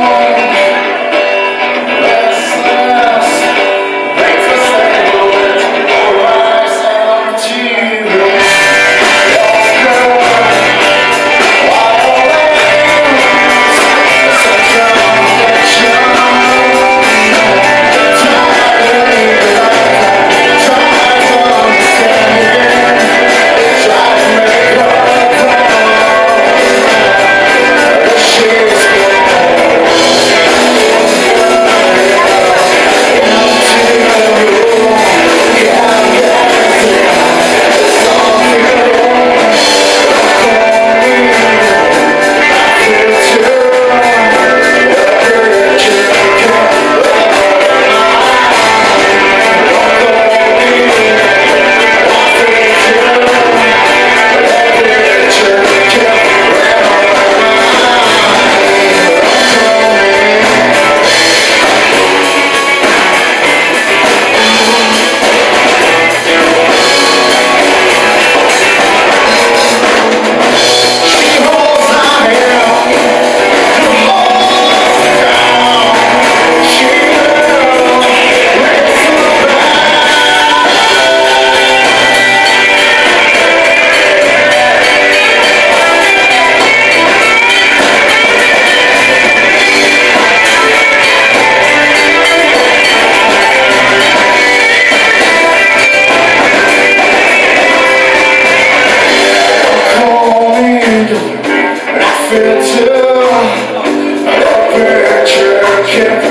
I too, I picture